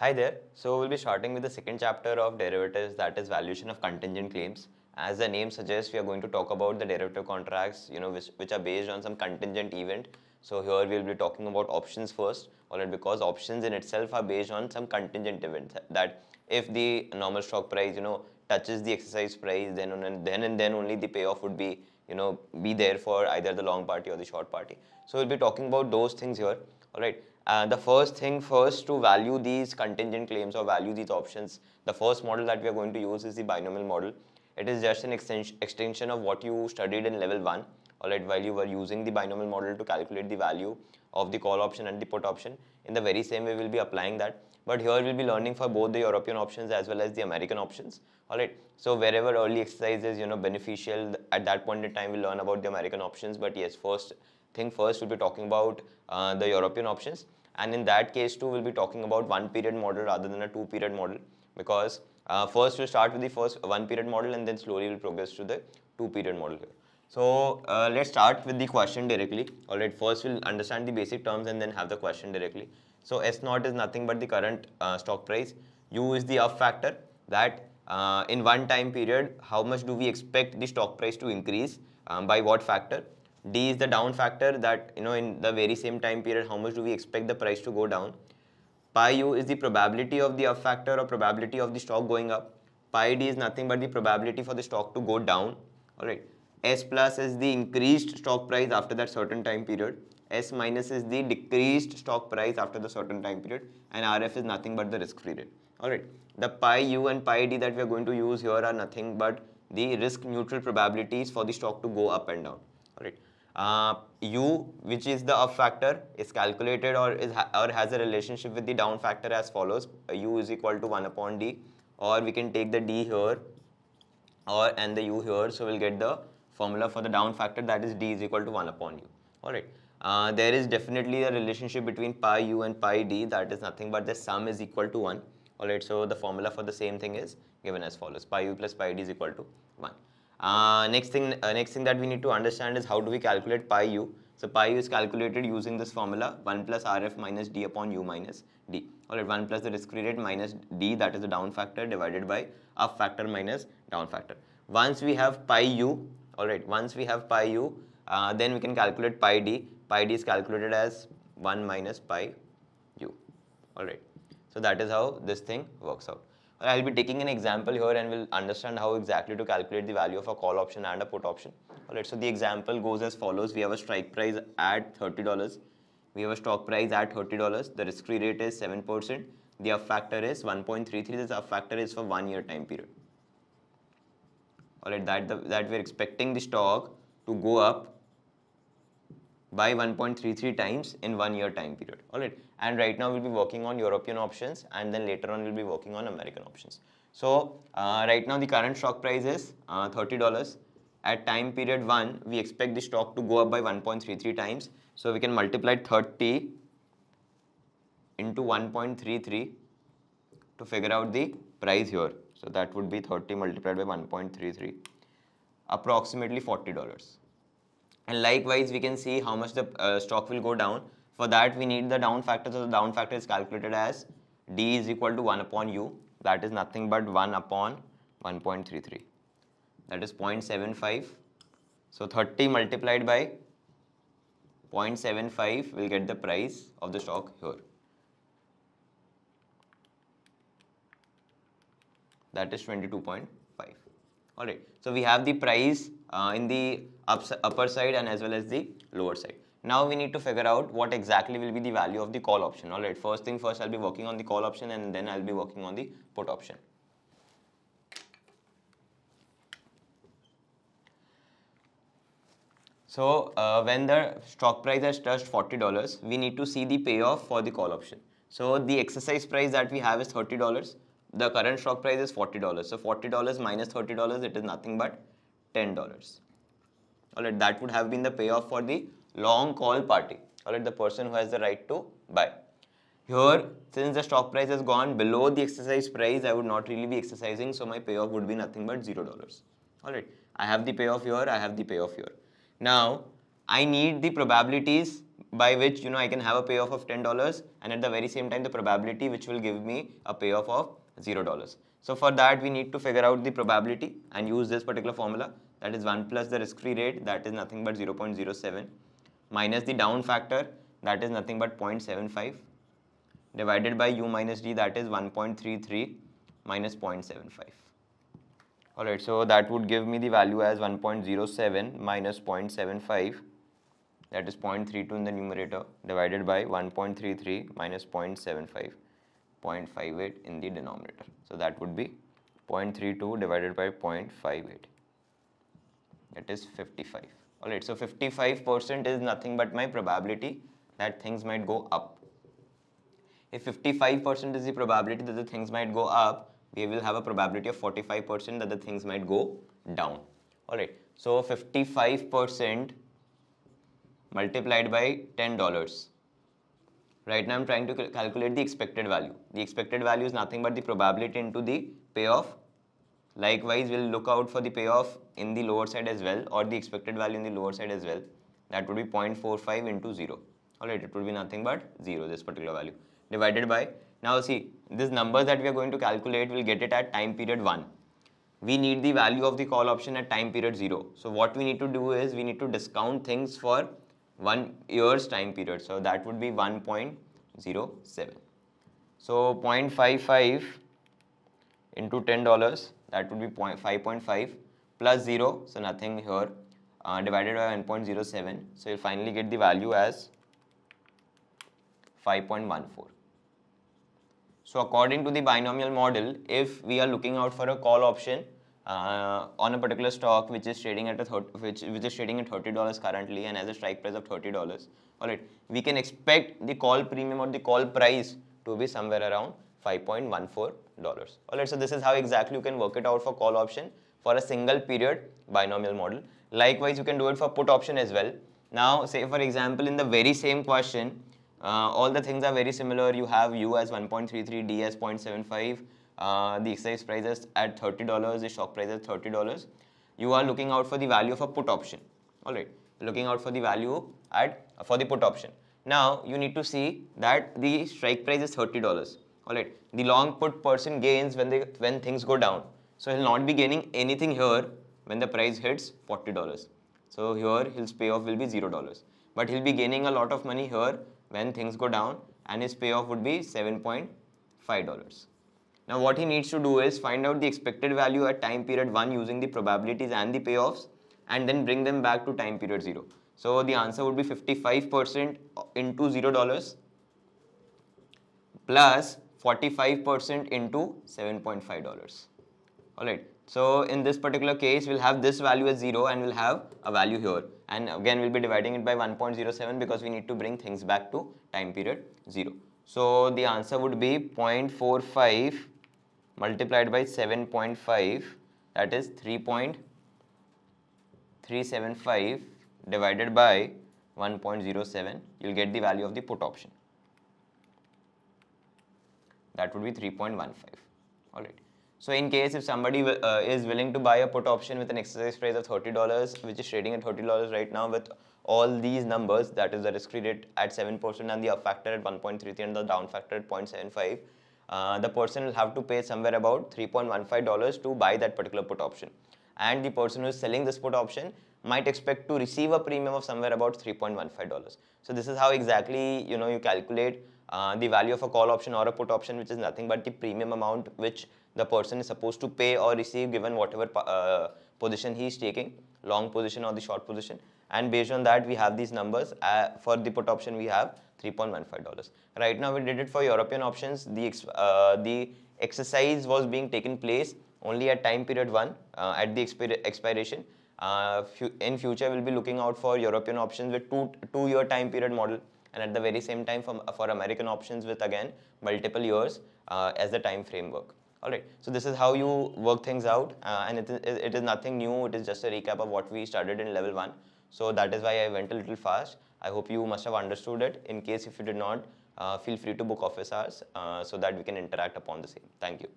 Hi there. So we'll be starting with the second chapter of derivatives that is valuation of contingent claims. As the name suggests, we are going to talk about the derivative contracts, you know, which, which are based on some contingent event. So here we'll be talking about options first, alright, because options in itself are based on some contingent event that if the normal stock price, you know, touches the exercise price, then and then and then only the payoff would be, you know, be there for either the long party or the short party. So we'll be talking about those things here, alright. The first thing first to value these contingent claims or value these options, the first model that we are going to use is the binomial model. It is just an extension of what you studied in level 1, alright, while you were using the binomial model to calculate the value of the call option and the put option. In the very same way, we'll be applying that. But here we'll be learning for both the European options as well as the American options. Alright, so wherever early exercise is, you know, beneficial, at that point in time, we'll learn about the American options. But yes, first thing first, we'll be talking about uh, the European options. And in that case too, we'll be talking about one period model rather than a two period model because uh, first we'll start with the first one period model and then slowly we'll progress to the two period model here. So uh, let's start with the question directly. Alright, first we'll understand the basic terms and then have the question directly. So S naught is nothing but the current uh, stock price. U is the up factor that uh, in one time period, how much do we expect the stock price to increase um, by what factor? D is the down factor that, you know, in the very same time period, how much do we expect the price to go down? Pi u is the probability of the up factor or probability of the stock going up. Pi d is nothing but the probability for the stock to go down. Alright. S plus is the increased stock price after that certain time period. S minus is the decreased stock price after the certain time period. And RF is nothing but the risk-free rate. Alright. The pi u and pi d that we are going to use here are nothing but the risk neutral probabilities for the stock to go up and down. Alright uh, u which is the up factor is calculated or is ha or has a relationship with the down factor as follows. U is equal to 1 upon d or we can take the d here or and the u here so we'll get the formula for the down factor that is d is equal to 1 upon u. All right. Uh, there is definitely a relationship between pi u and pi d that is nothing but the sum is equal to 1 all right so the formula for the same thing is given as follows. Pi u plus pi d is equal to 1 uh, next thing, uh, next thing that we need to understand is how do we calculate pi u. So pi u is calculated using this formula 1 plus rf minus d upon u minus d. Alright, 1 plus the risk-free rate minus d that is the down factor divided by up factor minus down factor. Once we have pi u, alright, once we have pi u, uh, then we can calculate pi d. Pi d is calculated as 1 minus pi u. Alright, so that is how this thing works out. I'll be taking an example here and we'll understand how exactly to calculate the value of a call option and a put option. Alright, so the example goes as follows. We have a strike price at $30. We have a stock price at $30. The risk-free rate is 7%. The up factor is 1.33. This up factor is for one year time period. Alright, that, the, that we're expecting the stock to go up by 1.33 times in one year time period. Alright, and right now we'll be working on European options and then later on we'll be working on American options. So uh, right now the current stock price is uh, $30. At time period 1, we expect the stock to go up by 1.33 times. So we can multiply 30 into 1.33 to figure out the price here. So that would be 30 multiplied by 1.33, approximately $40. And likewise, we can see how much the uh, stock will go down for that, we need the down factor. So the down factor is calculated as d is equal to 1 upon u. That is nothing but 1 upon 1.33. That is 0.75. So 30 multiplied by 0.75 will get the price of the stock here. That is 22.5. Alright, so we have the price uh, in the upper side and as well as the lower side. Now we need to figure out what exactly will be the value of the call option. Alright, first thing first I'll be working on the call option and then I'll be working on the put option. So uh, when the stock price has touched $40, we need to see the payoff for the call option. So the exercise price that we have is $30. The current stock price is $40. So $40 minus $30, it is nothing but $10. Alright, that would have been the payoff for the long call party, alright, the person who has the right to buy. Here, since the stock price has gone below the exercise price, I would not really be exercising, so my payoff would be nothing but zero dollars. Alright, I have the payoff here, I have the payoff here. Now, I need the probabilities by which you know I can have a payoff of ten dollars, and at the very same time the probability which will give me a payoff of zero dollars. So for that we need to figure out the probability and use this particular formula. That is 1 plus the risk-free rate. That is nothing but 0.07 minus the down factor. That is nothing but 0.75 divided by u minus d. That is 1.33 minus 0.75. Alright, so that would give me the value as 1.07 minus 0.75 that is 0.32 in the numerator divided by 1.33 minus 0.75 0.58 in the denominator. So that would be 0.32 divided by 0.58 that is 55 alright so 55% is nothing but my probability that things might go up. If 55% is the probability that the things might go up we will have a probability of 45% that the things might go down. Alright so 55% multiplied by $10 right now I'm trying to calculate the expected value the expected value is nothing but the probability into the payoff Likewise, we'll look out for the payoff in the lower side as well or the expected value in the lower side as well. That would be 0.45 into 0. Alright, it would be nothing but 0, this particular value. Divided by, now see, this number that we are going to calculate, we'll get it at time period 1. We need the value of the call option at time period 0. So what we need to do is, we need to discount things for 1 year's time period. So that would be 1.07. So 0.55 into $10 that would be 5.5 plus 0 so nothing here uh, divided by 1.07 so you'll finally get the value as 5.14 so according to the binomial model if we are looking out for a call option uh, on a particular stock which is trading at a which which is trading at thirty dollars currently and has a strike price of thirty dollars. All right, we can expect the call premium or the call price to be somewhere around 5.14 dollars. Alright, so this is how exactly you can work it out for call option for a single period binomial model. Likewise, you can do it for put option as well. Now, say for example, in the very same question, uh, all the things are very similar. You have U as 1.33, D as 0.75, uh, Uh, the exercise price is at $30, the stock price is $30. You are looking out for the value of a put option. Alright, looking out for the value at for the put option. Now, you need to see that the strike price is $30 all right. The long put person gains when they when things go down. So he'll not be gaining anything here when the price hits $40 so here his payoff will be $0 but he'll be gaining a lot of money here when things go down and his payoff would be $7.5 now what he needs to do is find out the expected value at time period 1 using the probabilities and the payoffs and then bring them back to time period 0 so the answer would be 55% into $0 plus 45% into $7.5. Alright, so in this particular case, we'll have this value as 0 and we'll have a value here. And again, we'll be dividing it by 1.07 because we need to bring things back to time period 0. So the answer would be 0.45 multiplied by 7.5 that is 3.375 divided by 1.07 you'll get the value of the put option. That would be 3.15 all right. So in case if somebody uh, is willing to buy a put option with an exercise price of $30 which is trading at $30 right now with all these numbers that is the risk rate at 7% and the up factor at 1.33 and the down factor at 0.75 uh, the person will have to pay somewhere about $3.15 to buy that particular put option. And the person who is selling this put option might expect to receive a premium of somewhere about $3.15 so this is how exactly you know you calculate uh, the value of a call option or a put option which is nothing but the premium amount which the person is supposed to pay or receive given whatever uh, position he is taking long position or the short position and based on that we have these numbers. Uh, for the put option we have 3.15 dollars. Right now we did it for european options. The uh, the exercise was being taken place only at time period 1 uh, at the expir expiration. Uh, in future we'll be looking out for european options with two two year time period model. And at the very same time for, for American options with again multiple years uh, as the time framework. Alright, so this is how you work things out. Uh, and it is, it is nothing new, it is just a recap of what we started in level 1. So that is why I went a little fast. I hope you must have understood it. In case if you did not, uh, feel free to book office hours uh, so that we can interact upon the same. Thank you.